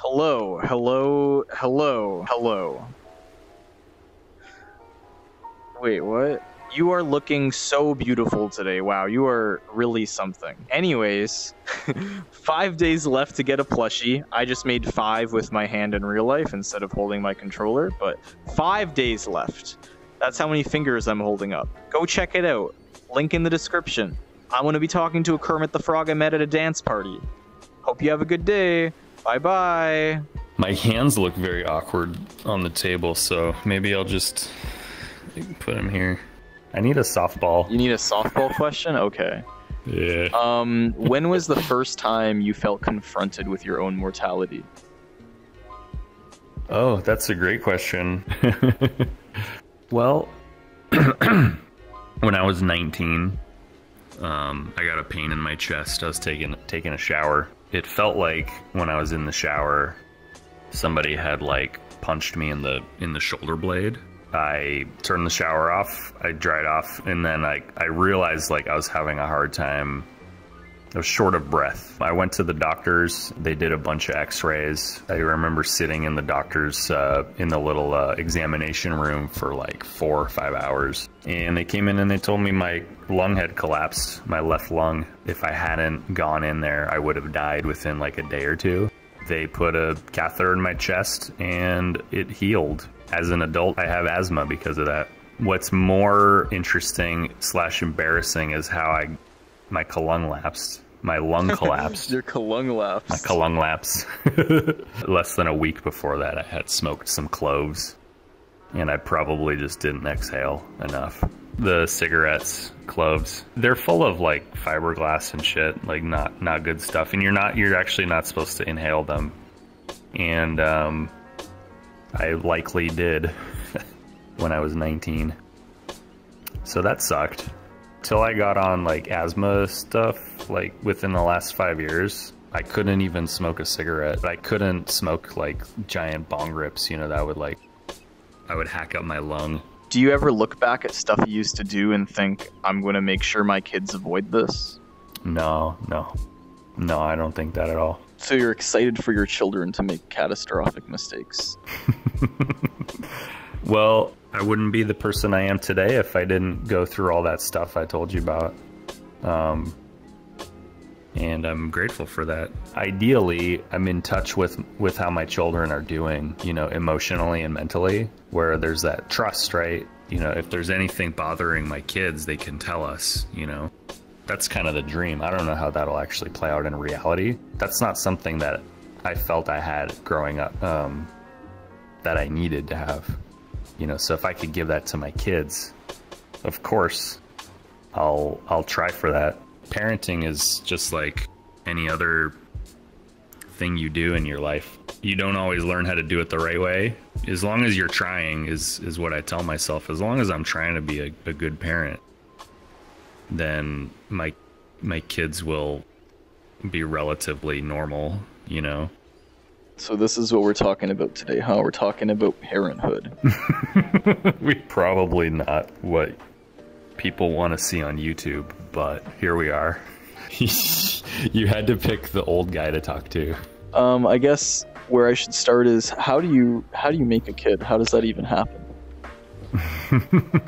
Hello, hello, hello, hello. Wait, what? You are looking so beautiful today. Wow, you are really something. Anyways, five days left to get a plushie. I just made five with my hand in real life instead of holding my controller, but five days left. That's how many fingers I'm holding up. Go check it out. Link in the description. I'm going to be talking to a Kermit the Frog I met at a dance party. Hope you have a good day. Bye bye. My hands look very awkward on the table, so maybe I'll just put them here. I need a softball. You need a softball question? Okay. Yeah. Um, when was the first time you felt confronted with your own mortality? Oh, that's a great question. well, when I was 19, um, I got a pain in my chest. I was taking taking a shower. It felt like when I was in the shower, somebody had like punched me in the in the shoulder blade. I turned the shower off, I dried off, and then I, I realized like I was having a hard time. I was short of breath. I went to the doctors. They did a bunch of x-rays. I remember sitting in the doctor's, uh, in the little uh, examination room for like four or five hours. And they came in and they told me my lung had collapsed, my left lung. If I hadn't gone in there, I would have died within like a day or two. They put a catheter in my chest and it healed. As an adult, I have asthma because of that. What's more interesting slash embarrassing is how I my lung lapsed. My lung collapsed. Your lung lapsed. My lung lapse. Less than a week before that, I had smoked some cloves, and I probably just didn't exhale enough. The cigarettes, cloves, they're full of like fiberglass and shit, like not not good stuff. And you're not you're actually not supposed to inhale them. And um, I likely did when I was 19. So that sucked till I got on like asthma stuff, like within the last five years, I couldn't even smoke a cigarette. I couldn't smoke like giant bong rips, you know, that would like, I would hack up my lung. Do you ever look back at stuff you used to do and think, I'm going to make sure my kids avoid this? No, no. No, I don't think that at all. So you're excited for your children to make catastrophic mistakes? well, I wouldn't be the person I am today if I didn't go through all that stuff I told you about. Um, and I'm grateful for that. Ideally, I'm in touch with with how my children are doing, you know, emotionally and mentally, where there's that trust, right? You know, if there's anything bothering my kids, they can tell us, you know. That's kind of the dream. I don't know how that'll actually play out in reality. That's not something that I felt I had growing up um, that I needed to have. You know, so if I could give that to my kids, of course, I'll I'll try for that. Parenting is just like any other thing you do in your life. You don't always learn how to do it the right way. As long as you're trying is is what I tell myself. As long as I'm trying to be a, a good parent, then my my kids will be relatively normal, you know. So this is what we're talking about today, huh? We're talking about parenthood. we probably not what people want to see on YouTube, but here we are. you had to pick the old guy to talk to. Um, I guess where I should start is how do you how do you make a kid? How does that even happen?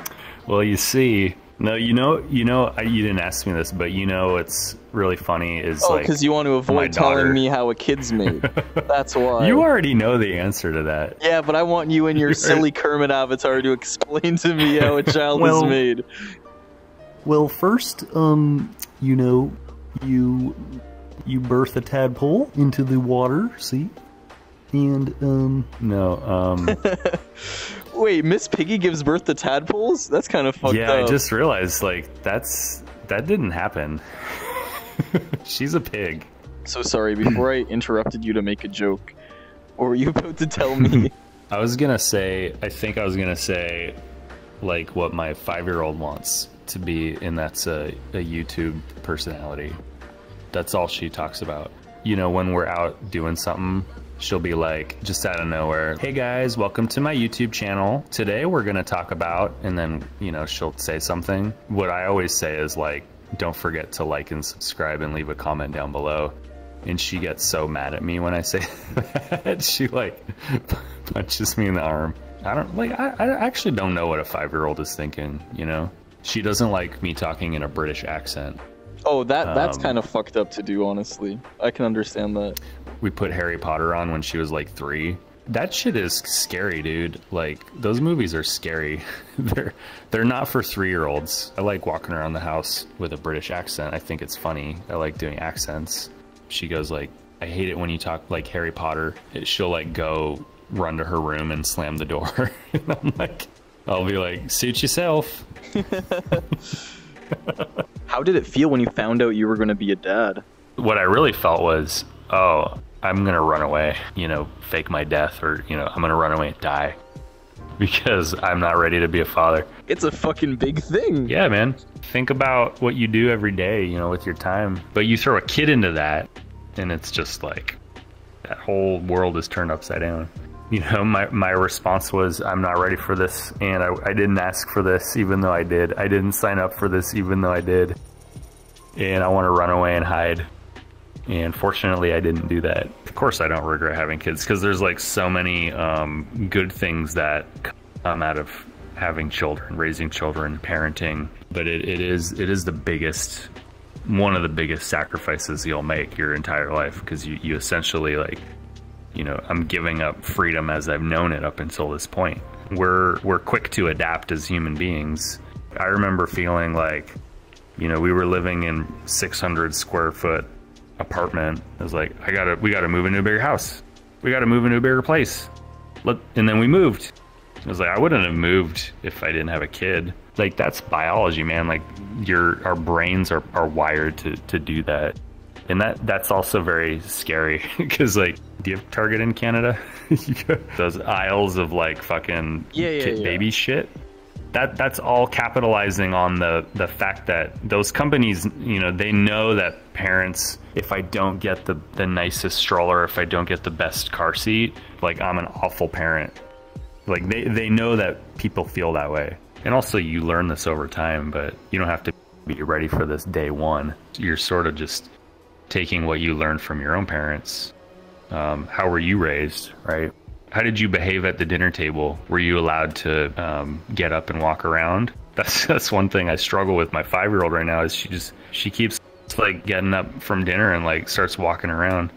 well, you see, no, you know, you know, I, you didn't ask me this, but you know, it's really funny is oh, like because you want to avoid telling me how a kid's made. That's why. You already know the answer to that. Yeah, but I want you and your silly Kermit avatar to explain to me how a child well, is made. Well, first, um, you know, you you birth a tadpole into the water. See, and um, no, um. Wait, Miss Piggy gives birth to tadpoles? That's kind of fucked yeah, up. I just realized like that's that didn't happen. She's a pig. So sorry, before I interrupted you to make a joke, what were you about to tell me? I was gonna say, I think I was gonna say, like what my five-year-old wants to be, and that's a, a YouTube personality. That's all she talks about. You know, when we're out doing something she'll be like, just out of nowhere, hey guys, welcome to my YouTube channel. Today we're gonna talk about, and then, you know, she'll say something. What I always say is like, don't forget to like and subscribe and leave a comment down below. and she gets so mad at me when I say that. She like punches me in the arm. I don't like. I, I actually don't know what a five year old is thinking. You know, she doesn't like me talking in a British accent. Oh, that that's Um, kind of fucked up to do, honestly. I can understand that. We put Harry Potter on when she was like three. That shit is scary, dude. Like those movies are scary. they're they're not for three year olds. I like walking around the house with a British accent. I think it's funny. I like doing accents. She goes like, I hate it when you talk like Harry Potter. It, she'll like go run to her room and slam the door. and I'm like, I'll be like, suit yourself. How did it feel when you found out you were going to be a dad? what I really felt was, oh, I'm gonna run away, you know, fake my death, or you know, I'm gonna run away and die because I'm not ready to be a father. It's a fucking big thing. Yeah, man. Think about what you do every day, you know, with your time. But you throw a kid into that, and it's just like that whole world is turned upside down. You know, my, my response was, I'm not ready for this, and I, I didn't ask for this, even though I did. I didn't sign up for this, even though I did. And I want to run away and hide. And fortunately, I didn't do that. Of course, I don't regret having kids because there's like so many um, good things that come out of having children, raising children, parenting. But it, it is it is the biggest, one of the biggest sacrifices you'll make your entire life because you, you essentially like, you know, I'm giving up freedom as I've known it up until this point. We're we're quick to adapt as human beings. I remember feeling like, you know, we were living in 600 square foot apartment. I was like, I gotta, we gotta move into a bigger house. We gotta move into a bigger place. Let, and then we moved. I was like, I wouldn't have moved if I didn't have a kid. Like that's biology, man. Like your, our brains are, are wired to, to do that. And that, that's also very scary because like, do you have Target in Canada? Those aisles of like fucking Yeah, yeah, kid yeah. baby shit that that's all capitalizing on the the fact that those companies you know they know that parents if i don't get the the nicest stroller if i don't get the best car seat like i'm an awful parent like they they know that people feel that way and also you learn this over time but you don't have to be ready for this day one you're sort of just taking what you learned from your own parents um, how were you raised right how did you behave at the dinner table? Were you allowed to um, get up and walk around? That's that's one thing I struggle with. My five year old right now is she just she keeps like getting up from dinner and like starts walking around,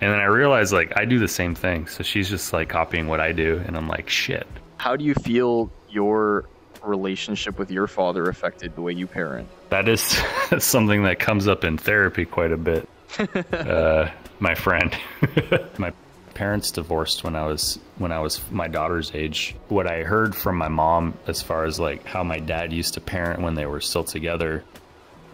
and then I realize like I do the same thing. So she's just like copying what I do, and I'm like shit. How do you feel your relationship with your father affected the way you parent? That is something that comes up in therapy quite a bit. uh, my friend, my parents divorced when I was when I was my daughter's age. What I heard from my mom as far as like how my dad used to parent when they were still together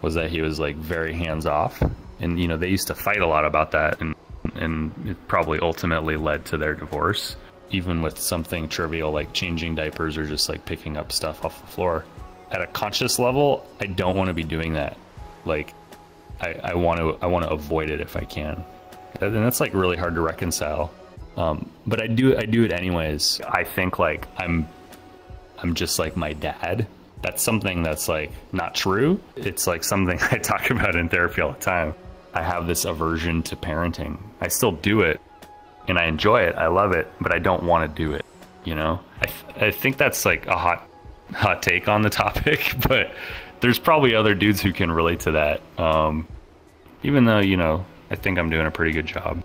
was that he was like very hands off. And you know, they used to fight a lot about that and and it probably ultimately led to their divorce. Even with something trivial like changing diapers or just like picking up stuff off the floor. At a conscious level, I don't want to be doing that. Like I, I want to I want to avoid it if I can and that's like really hard to reconcile. Um, but I do I do it anyways. I think like I'm I'm just like my dad. That's something that's like not true. It's like something I talk about in therapy all the time. I have this aversion to parenting. I still do it and I enjoy it. I love it, but I don't want to do it. You know, I, th- I think that's like a hot hot take on the topic, but there's probably other dudes who can relate to that. Um, even though you know I think I'm doing a pretty good job.